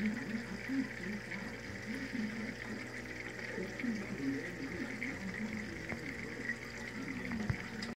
Mm-hmm.